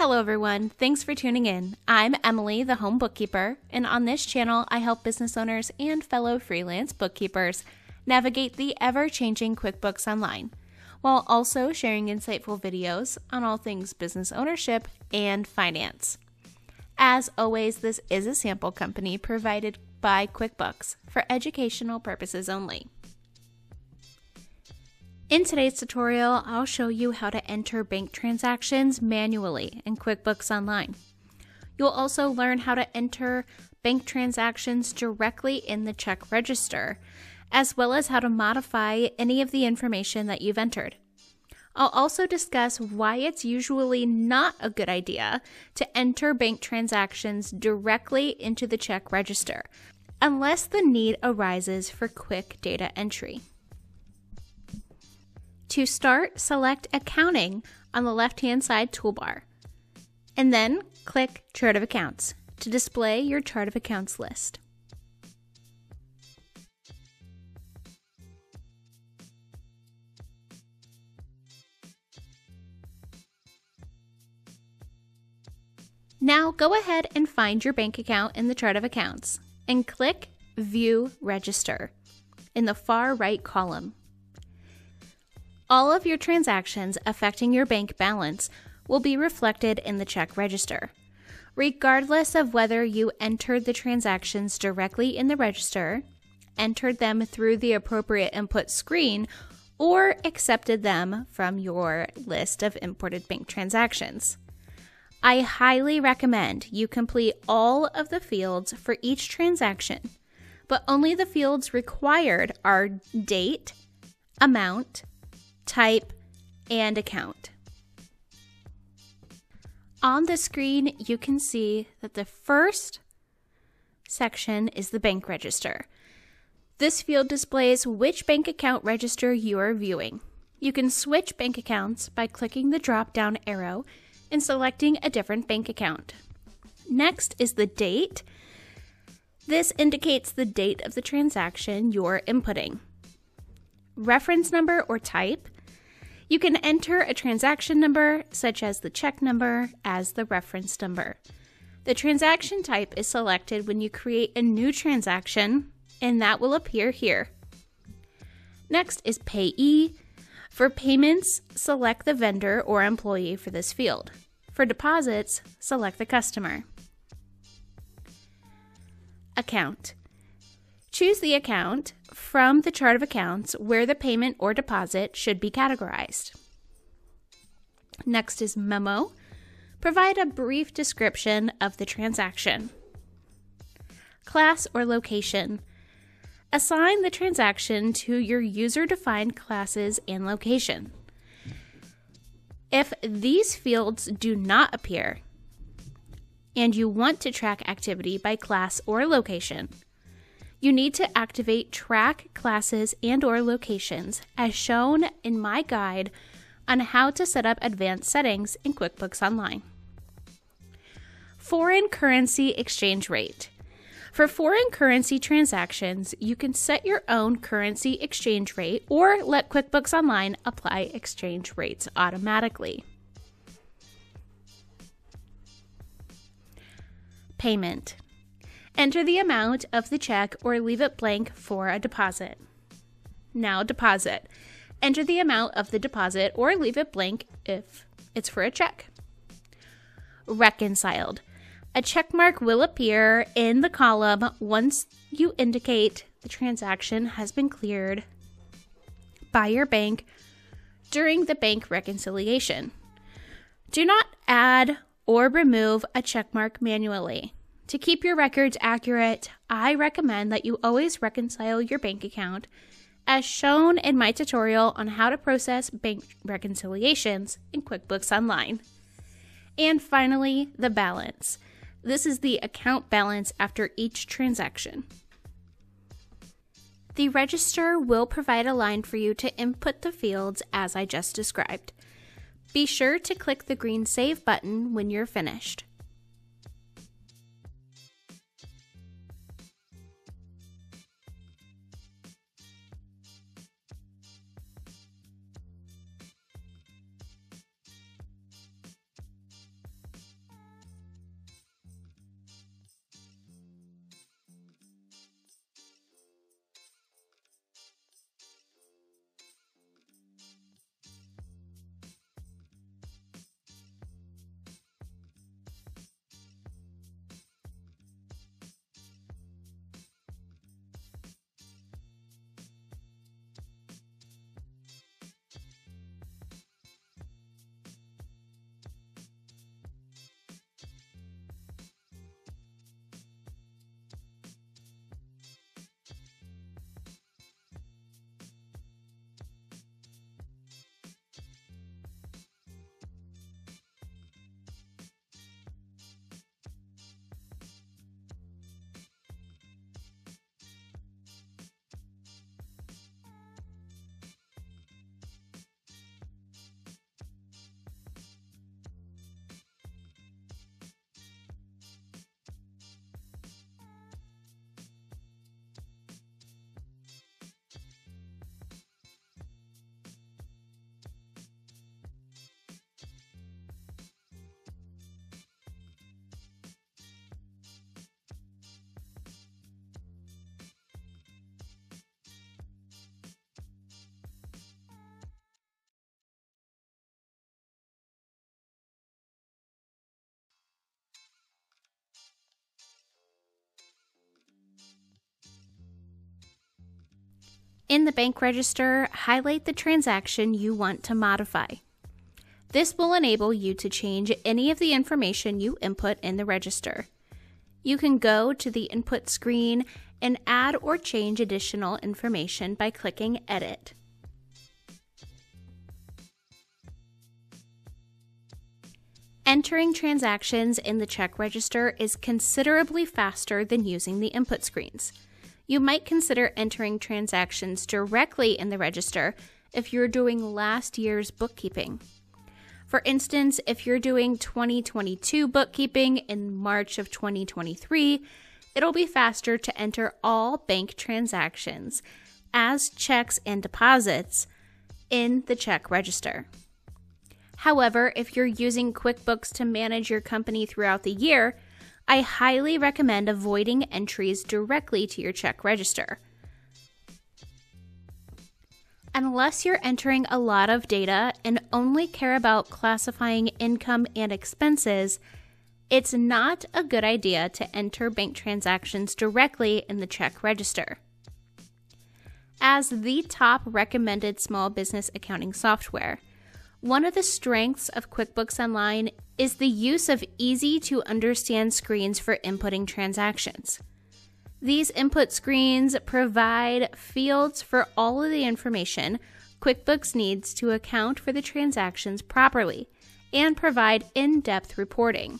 Hello, everyone. Thanks for tuning in. I'm Emily, the home bookkeeper, and on this channel, I help business owners and fellow freelance bookkeepers navigate the ever changing QuickBooks Online, while also sharing insightful videos on all things business ownership and finance. As always, this is a sample company provided by QuickBooks for educational purposes only. In today's tutorial, I'll show you how to enter bank transactions manually in QuickBooks Online. You'll also learn how to enter bank transactions directly in the check register, as well as how to modify any of the information that you've entered. I'll also discuss why it's usually not a good idea to enter bank transactions directly into the check register, unless the need arises for quick data entry. To start, select Accounting on the left-hand side toolbar, and then click Chart of Accounts to display your Chart of Accounts list. Now go ahead and find your bank account in the Chart of Accounts and click View Register in the far right column. All of your transactions affecting your bank balance will be reflected in the check register. Regardless of whether you entered the transactions directly in the register, entered them through the appropriate input screen, or accepted them from your list of imported bank transactions. I highly recommend you complete all of the fields for each transaction, but only the fields required are date, amount, type, and account. On the screen, you can see that the first section is the bank register. This field displays which bank account register you are viewing. You can switch bank accounts by clicking the drop down arrow and selecting a different bank account. Next is the date. This indicates the date of the transaction you're inputting. Reference number or type you can enter a transaction number, such as the check number, as the reference number. The transaction type is selected when you create a new transaction, and that will appear here. Next is Payee. For payments, select the vendor or employee for this field. For deposits, select the customer. Account. Choose the account from the chart of accounts where the payment or deposit should be categorized. Next is Memo. Provide a brief description of the transaction. Class or location. Assign the transaction to your user defined classes and location. If these fields do not appear, and you want to track activity by class or location, you need to activate track classes and or locations as shown in my guide on how to set up advanced settings in QuickBooks Online. Foreign currency exchange rate. For foreign currency transactions, you can set your own currency exchange rate or let QuickBooks Online apply exchange rates automatically. Payment. Enter the amount of the check or leave it blank for a deposit. Now, deposit. Enter the amount of the deposit or leave it blank if it's for a check. Reconciled. A check mark will appear in the column once you indicate the transaction has been cleared by your bank during the bank reconciliation. Do not add or remove a checkmark manually. To keep your records accurate, I recommend that you always reconcile your bank account as shown in my tutorial on how to process bank reconciliations in QuickBooks Online. And finally, the balance. This is the account balance after each transaction. The register will provide a line for you to input the fields as I just described. Be sure to click the green Save button when you're finished. In the bank register, highlight the transaction you want to modify. This will enable you to change any of the information you input in the register. You can go to the input screen and add or change additional information by clicking Edit. Entering transactions in the check register is considerably faster than using the input screens. You might consider entering transactions directly in the register if you're doing last year's bookkeeping. For instance, if you're doing 2022 bookkeeping in March of 2023, it'll be faster to enter all bank transactions as checks and deposits in the check register. However, if you're using QuickBooks to manage your company throughout the year, I highly recommend avoiding entries directly to your check register. Unless you're entering a lot of data and only care about classifying income and expenses, it's not a good idea to enter bank transactions directly in the check register. As the top recommended small business accounting software, one of the strengths of QuickBooks Online is the use of easy to understand screens for inputting transactions. These input screens provide fields for all of the information QuickBooks needs to account for the transactions properly and provide in depth reporting.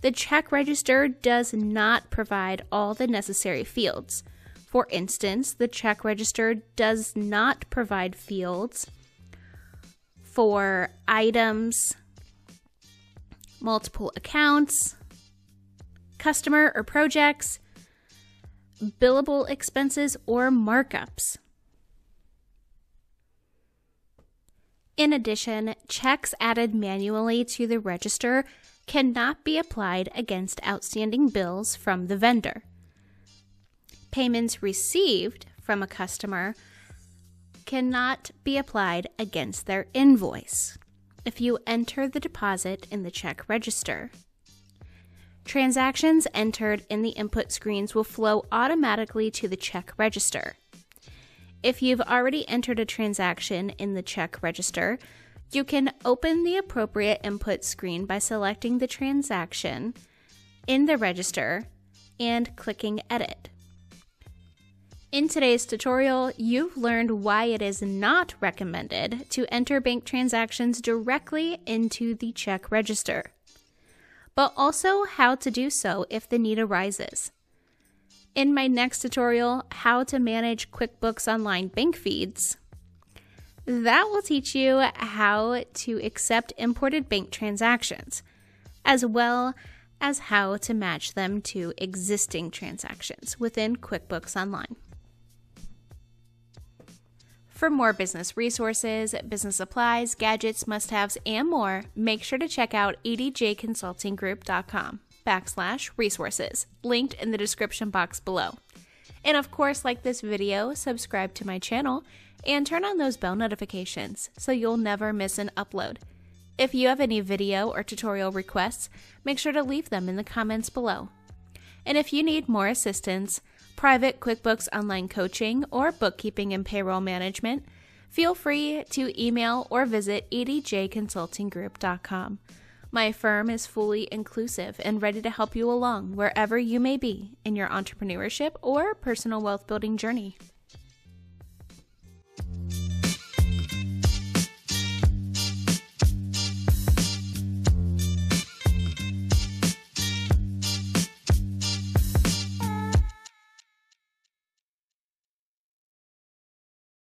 The check register does not provide all the necessary fields. For instance, the check register does not provide fields for items, multiple accounts, customer or projects, billable expenses, or markups. In addition, checks added manually to the register cannot be applied against outstanding bills from the vendor. Payments received from a customer cannot be applied against their invoice if you enter the deposit in the check register. Transactions entered in the input screens will flow automatically to the check register. If you've already entered a transaction in the check register, you can open the appropriate input screen by selecting the transaction in the register and clicking Edit. In today's tutorial, you've learned why it is not recommended to enter bank transactions directly into the check register but also how to do so if the need arises. In my next tutorial, how to manage QuickBooks Online bank feeds, that will teach you how to accept imported bank transactions, as well as how to match them to existing transactions within QuickBooks Online. For more business resources, business supplies, gadgets, must-haves, and more, make sure to check out edjconsultinggroup.com backslash resources, linked in the description box below. And of course, like this video, subscribe to my channel, and turn on those bell notifications so you'll never miss an upload. If you have any video or tutorial requests, make sure to leave them in the comments below. And if you need more assistance, private QuickBooks online coaching, or bookkeeping and payroll management, feel free to email or visit edjconsultinggroup.com. My firm is fully inclusive and ready to help you along wherever you may be in your entrepreneurship or personal wealth building journey.